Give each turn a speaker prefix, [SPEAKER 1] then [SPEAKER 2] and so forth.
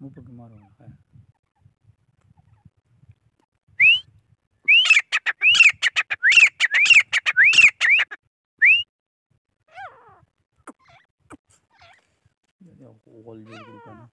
[SPEAKER 1] மூப்புக்கு மாறுவாங்க. ஓல் கொடுக்கணும்